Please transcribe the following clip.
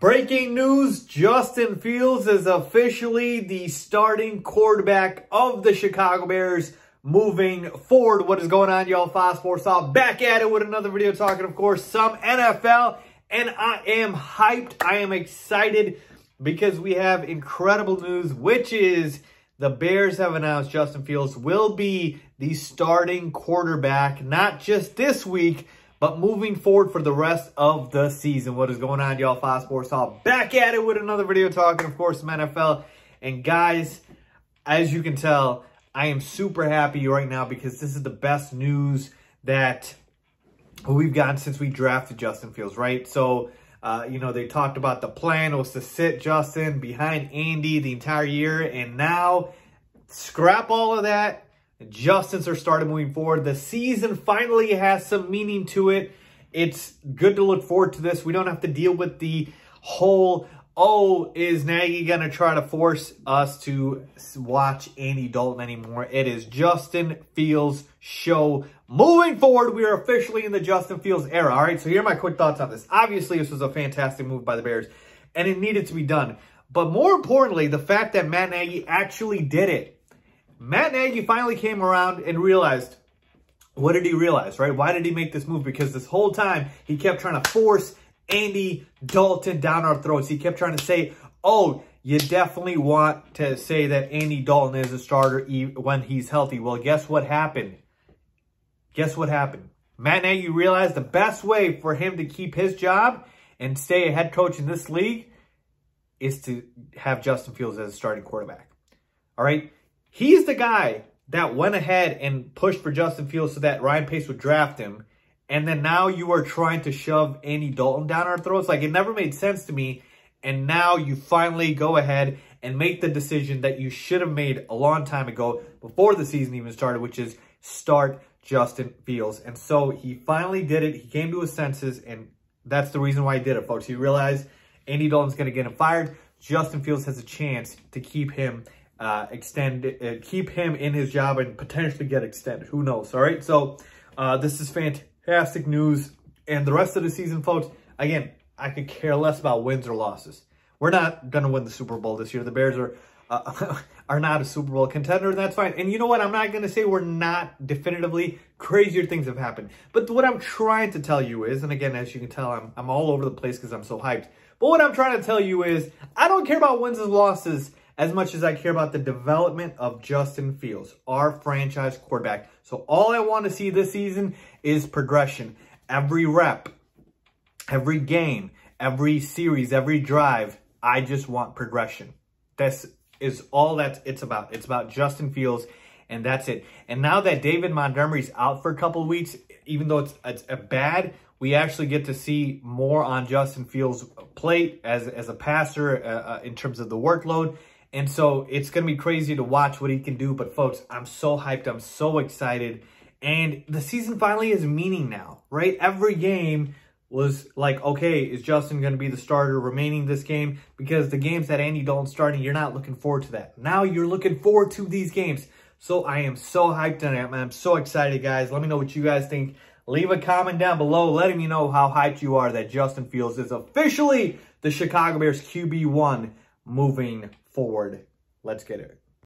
Breaking news, Justin Fields is officially the starting quarterback of the Chicago Bears moving forward. What is going on, y'all? Faiz Sports Talk back at it with another video talking, of course, some NFL. And I am hyped. I am excited because we have incredible news, which is the Bears have announced Justin Fields will be the starting quarterback, not just this week, but moving forward for the rest of the season, what is going on, y'all? Faiz Sports Talk back at it with another video talking, of course, some NFL. And guys, as you can tell, I am super happy right now because this is the best news that we've gotten since we drafted Justin Fields, right? So, uh, you know, they talked about the plan was to sit Justin behind Andy the entire year. And now, scrap all of that Justin's are started moving forward. The season finally has some meaning to it. It's good to look forward to this. We don't have to deal with the whole, oh, is Nagy going to try to force us to watch Andy Dalton anymore? It is Justin Fields show. Moving forward, we are officially in the Justin Fields era. All right, so here are my quick thoughts on this. Obviously, this was a fantastic move by the Bears, and it needed to be done. But more importantly, the fact that Matt Nagy actually did it. Matt Nagy finally came around and realized, what did he realize, right? Why did he make this move? Because this whole time, he kept trying to force Andy Dalton down our throats. He kept trying to say, oh, you definitely want to say that Andy Dalton is a starter when he's healthy. Well, guess what happened? Guess what happened? Matt Nagy realized the best way for him to keep his job and stay a head coach in this league is to have Justin Fields as a starting quarterback. All right? He's the guy that went ahead and pushed for Justin Fields so that Ryan Pace would draft him. And then now you are trying to shove Andy Dalton down our throats. Like, it never made sense to me. And now you finally go ahead and make the decision that you should have made a long time ago before the season even started, which is start Justin Fields. And so he finally did it. He came to his senses, and that's the reason why he did it, folks. He realized Andy Dalton's going to get him fired. Justin Fields has a chance to keep him uh, extend, uh, keep him in his job and potentially get extended. Who knows? All right. So uh, this is fantastic news. And the rest of the season, folks, again, I could care less about wins or losses. We're not going to win the Super Bowl this year. The Bears are uh, are not a Super Bowl contender, and that's fine. And you know what? I'm not going to say we're not definitively. Crazier things have happened. But what I'm trying to tell you is, and again, as you can tell, I'm, I'm all over the place because I'm so hyped. But what I'm trying to tell you is, I don't care about wins and losses as much as I care about the development of Justin Fields, our franchise quarterback. So all I want to see this season is progression. Every rep, every game, every series, every drive, I just want progression. This is all that it's about. It's about Justin Fields, and that's it. And now that David Montgomery's out for a couple weeks, even though it's, it's a bad, we actually get to see more on Justin Fields' plate as, as a passer uh, uh, in terms of the workload. And so it's going to be crazy to watch what he can do. But folks, I'm so hyped. I'm so excited. And the season finally has meaning now, right? Every game was like, okay, is Justin going to be the starter remaining this game? Because the games that Andy Dalton's starting, you're not looking forward to that. Now you're looking forward to these games. So I am so hyped on it. I'm so excited, guys. Let me know what you guys think. Leave a comment down below letting me know how hyped you are that Justin Fields is officially the Chicago Bears QB1 moving forward. Let's get it.